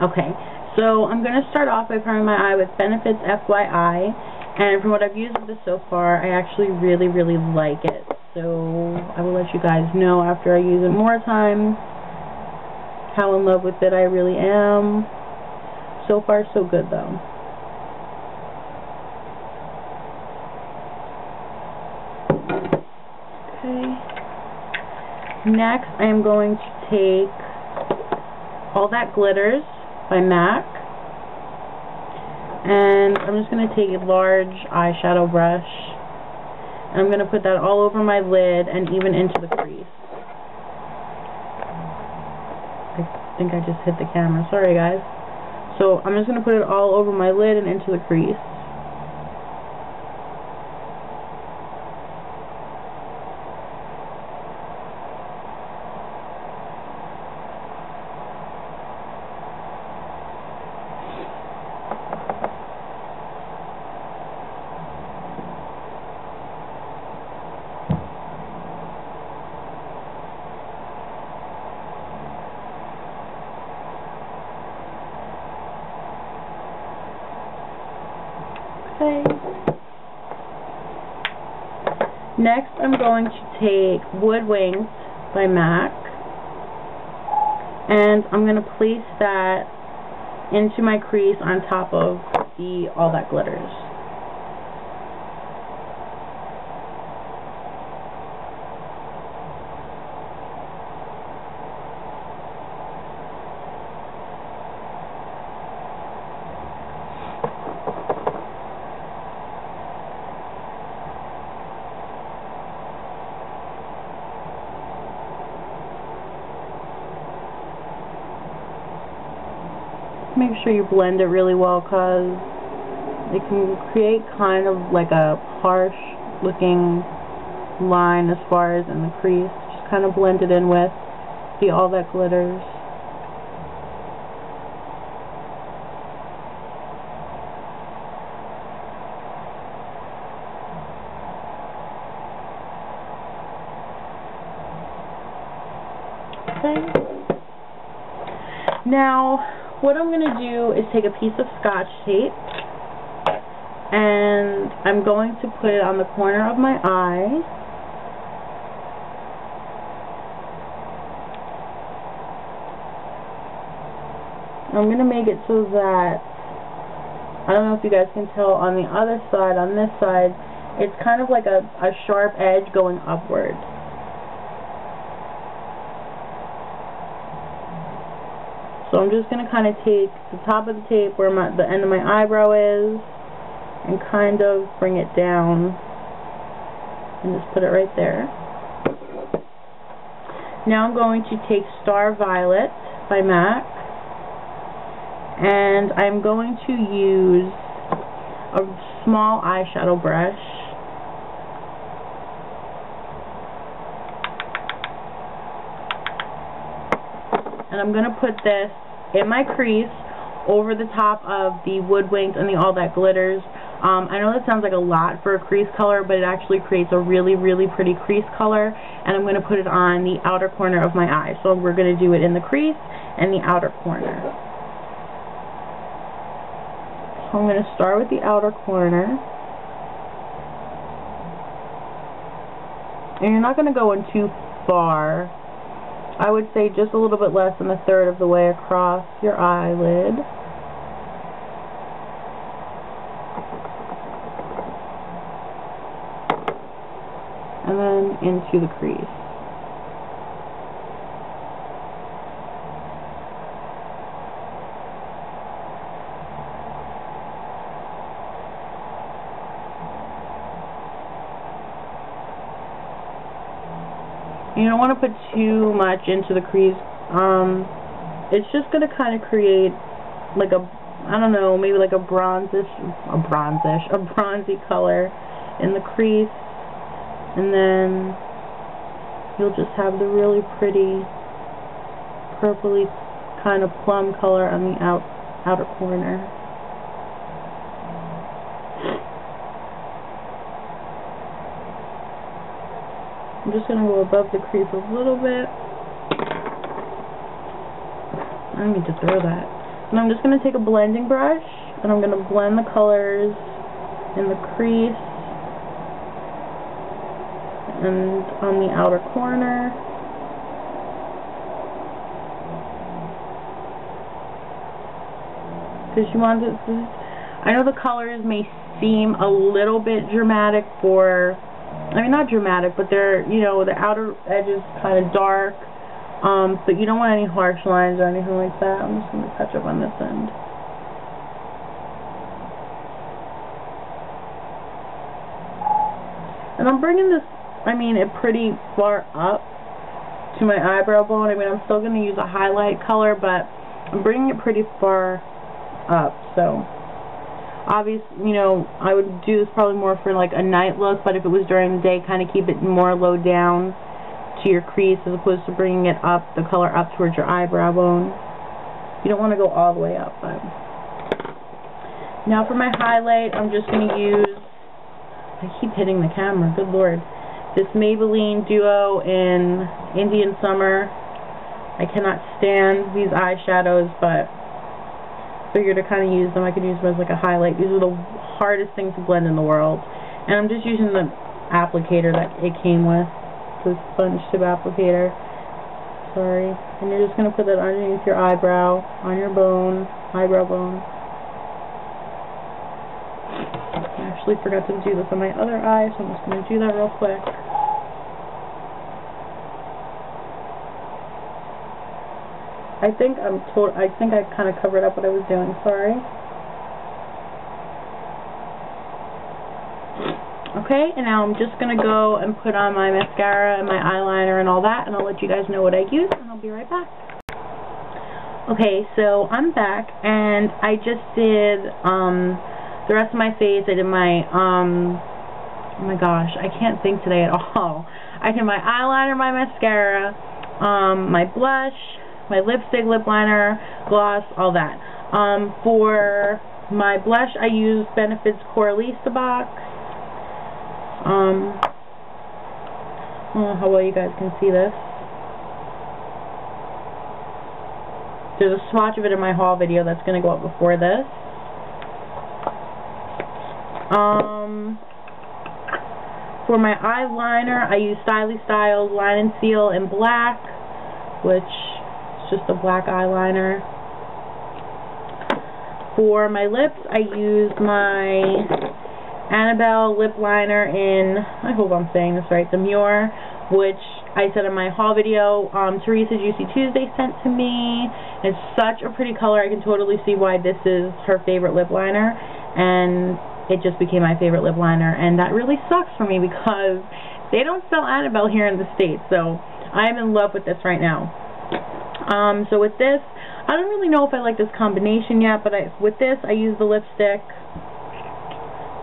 Okay, so I'm going to start off by priming my eye with Benefits FYI, and from what I've used with this so far, I actually really, really like it. So I will let you guys know after I use it more times how in love with it I really am. So far, so good, though. Okay. Next, I am going to take All That Glitters by MAC. And I'm just going to take a large eyeshadow brush. And I'm going to put that all over my lid and even into the crease. I think I just hit the camera. Sorry, guys. So I'm just going to put it all over my lid and into the crease. Okay. Next, I'm going to take Woodwinked by MAC, and I'm going to place that into my crease on top of the All That Glitters. Make sure you blend it really well because it can create kind of like a harsh looking line as far as in the crease. Just kind of blend it in with the All That Glitters. Now, what I'm going to do is take a piece of scotch tape and I'm going to put it on the corner of my eye I'm going to make it so that I don't know if you guys can tell on the other side, on this side, it's kind of like a, a sharp edge going upward. So I'm just going to kind of take the top of the tape where my, the end of my eyebrow is and kind of bring it down and just put it right there. Now I'm going to take Star Violet by MAC and I'm going to use a small eyeshadow brush and I'm going to put this in my crease over the top of the Woodwinked and the All That Glitters. Um, I know that sounds like a lot for a crease color, but it actually creates a really, really pretty crease color, and I'm going to put it on the outer corner of my eye. So we're going to do it in the crease and the outer corner. So I'm going to start with the outer corner. And you're not going to go in too far I would say just a little bit less than a third of the way across your eyelid. And then into the crease. You don't want to put too much into the crease. Um, it's just going to kind of create like a, I don't know, maybe like a bronzish, a bronzish, a bronzy color in the crease. And then you'll just have the really pretty purpley kind of plum color on the out, outer corner. I'm just going to go above the crease a little bit. I need to throw that. And I'm just going to take a blending brush and I'm going to blend the colors in the crease and on the outer corner. Because you want to, I know the colors may seem a little bit dramatic for, I mean not dramatic, but they're, you know, the outer edge is kind of dark um, but you don't want any harsh lines or anything like that. I'm just going to touch up on this end. And I'm bringing this, I mean, it pretty far up to my eyebrow bone. I mean, I'm still going to use a highlight color, but I'm bringing it pretty far up. So, obviously, you know, I would do this probably more for like a night look, but if it was during the day, kind of keep it more low down to your crease as opposed to bringing it up, the color up towards your eyebrow bone. You don't want to go all the way up. But now for my highlight, I'm just going to use, I keep hitting the camera, good lord, this Maybelline Duo in Indian Summer. I cannot stand these eyeshadows, but figured to kind of use them. I could use them as like a highlight. These are the hardest things to blend in the world. And I'm just using the applicator that it came with the sponge tip applicator. Sorry. And you're just going to put that underneath your eyebrow, on your bone, eyebrow bone. I actually forgot to do this on my other eye, so I'm just going to do that real quick. I think I'm told I think I kind of covered up what I was doing. Sorry. Okay, and now I'm just going to go and put on my mascara and my eyeliner and all that, and I'll let you guys know what I use, and I'll be right back. Okay, so I'm back, and I just did um, the rest of my face. I did my, um, oh my gosh, I can't think today at all. I did my eyeliner, my mascara, um, my blush, my lipstick, lip liner, gloss, all that. Um, for my blush, I use Benefit's Coralista box. Um, I don't know how well you guys can see this. There's a swatch of it in my haul video that's going to go up before this. Um, for my eyeliner, I use Styli-Styles Line and Seal in black, which just a black eyeliner. For my lips, I use my Annabelle lip liner in, I hope I'm saying this right, Demure, which I said in my haul video, um, Teresa Juicy Tuesday sent to me. It's such a pretty color. I can totally see why this is her favorite lip liner. And it just became my favorite lip liner. And that really sucks for me because they don't sell Annabelle here in the States. So I am in love with this right now. Um, so with this, I don't really know if I like this combination yet, but I, with this, I use the lipstick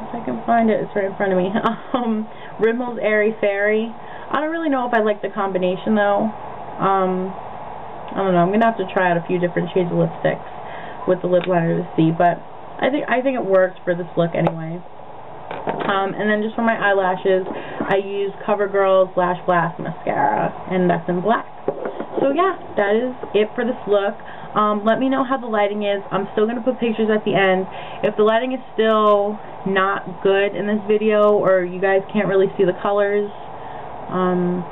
if I can find it, it's right in front of me. um, Rimmel's Airy Fairy. I don't really know if I like the combination though. Um, I don't know. I'm gonna have to try out a few different shades of lipsticks with the lip liner to see, but I think I think it works for this look anyway. Um, and then just for my eyelashes, I use CoverGirl's Lash Blast Mascara, and that's in black. So yeah, that is it for this look. Um, let me know how the lighting is. I'm still going to put pictures at the end. If the lighting is still not good in this video or you guys can't really see the colors, um,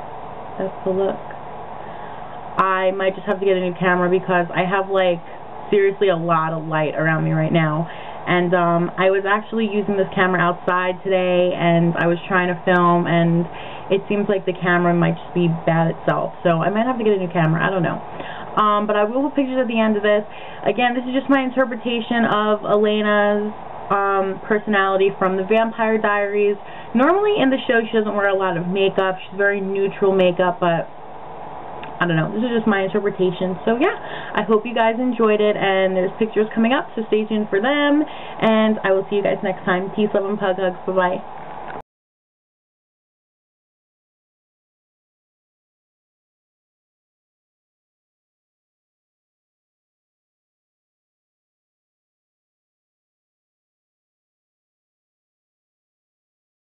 that's the look. I might just have to get a new camera because I have like seriously a lot of light around me right now. And um, I was actually using this camera outside today and I was trying to film and it seems like the camera might just be bad itself. So I might have to get a new camera. I don't know. Um, but I will put pictures at the end of this. Again, this is just my interpretation of Elena's um, personality from the Vampire Diaries. Normally in the show she doesn't wear a lot of makeup. She's very neutral makeup, but I don't know. This is just my interpretation. So yeah, I hope you guys enjoyed it, and there's pictures coming up, so stay tuned for them, and I will see you guys next time. Peace, love, and pug hugs. Bye-bye.